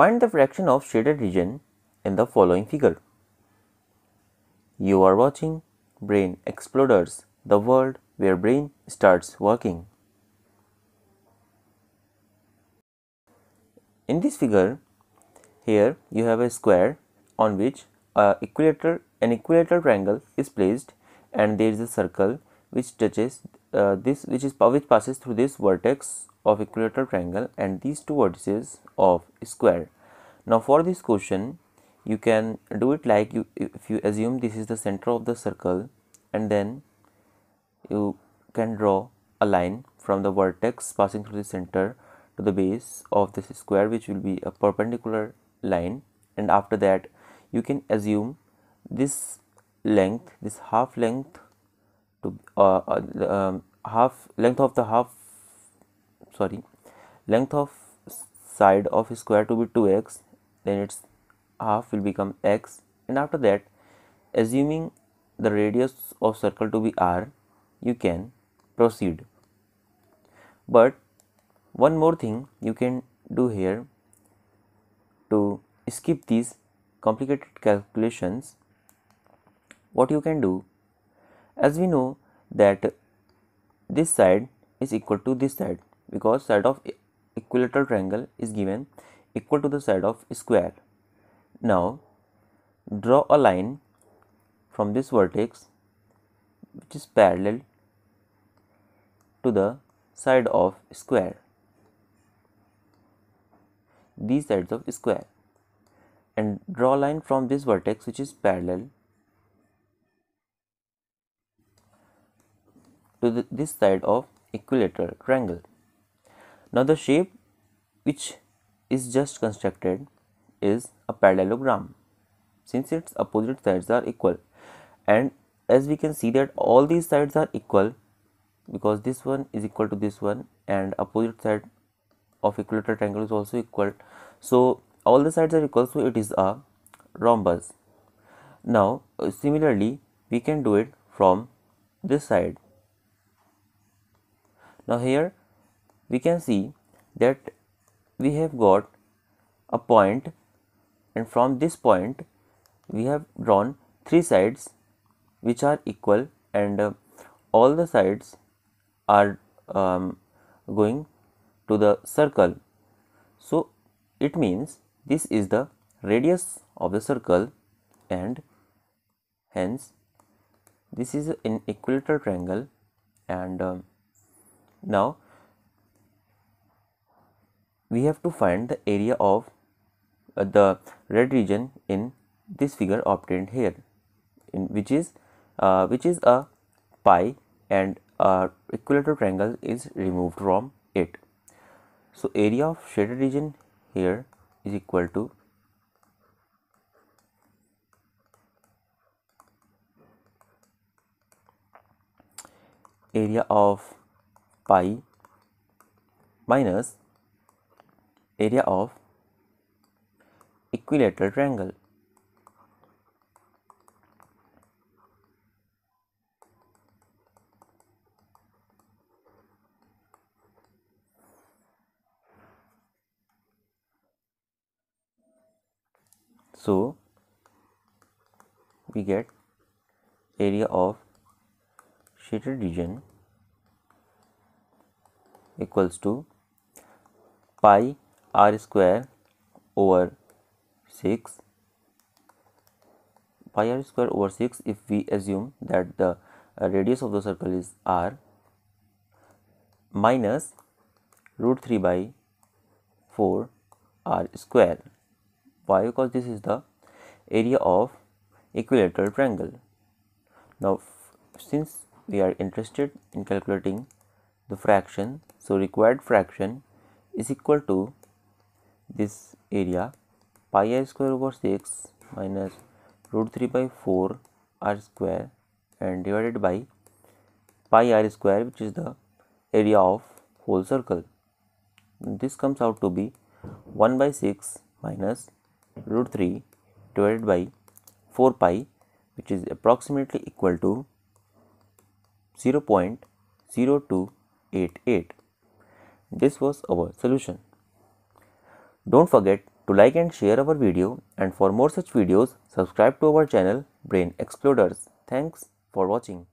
Find the fraction of shaded region in the following figure. You are watching Brain Exploders, the world where brain starts working. In this figure, here you have a square on which an equilateral triangle is placed and there is a circle which touches uh, this which is which passes through this vertex of equilateral triangle and these two vertices of square. Now for this question you can do it like you if you assume this is the center of the circle and then you can draw a line from the vertex passing through the center to the base of this square which will be a perpendicular line and after that you can assume this length this half length to uh, uh, um, half length of the half sorry length of side of square to be 2x then its half will become x and after that assuming the radius of circle to be r you can proceed. But one more thing you can do here to skip these complicated calculations what you can do as we know that this side is equal to this side because side of equilateral triangle is given equal to the side of square. Now draw a line from this vertex which is parallel to the side of square these sides of square and draw line from this vertex which is parallel to the, this side of equilateral triangle. Now the shape which is just constructed is a parallelogram since its opposite sides are equal. And as we can see that all these sides are equal because this one is equal to this one and opposite side of equilateral triangle is also equal. So all the sides are equal so it is a rhombus. Now uh, similarly we can do it from this side now here we can see that we have got a point and from this point we have drawn three sides which are equal and uh, all the sides are um, going to the circle. So, it means this is the radius of the circle and hence this is an equilateral triangle and um, now we have to find the area of uh, the red region in this figure obtained here in which is uh, which is a pie and a equilateral triangle is removed from it. So, area of shaded region here is equal to area of pie minus area of equilateral triangle. So, we get area of shaded region equals to pi r square over 6 pi r square over 6 if we assume that the uh, radius of the circle is r minus root 3 by 4 r square. Why? Because this is the area of equilateral triangle. Now since we are interested in calculating the fraction so required fraction is equal to this area pi r square over 6 minus root 3 by 4 r square and divided by pi r square which is the area of whole circle. This comes out to be 1 by 6 minus root 3 divided by 4 pi which is approximately equal to 0.02 88. This was our solution. Don't forget to like and share our video and for more such videos subscribe to our channel Brain Exploders. Thanks for watching.